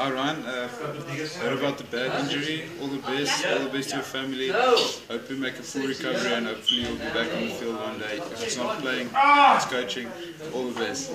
Hi Ryan, uh, heard about the bad injury. All the best, all the best to your family. Hope you make a full recovery and hopefully you'll be back on the field one day. If it's not playing, ah. it's coaching. All the best.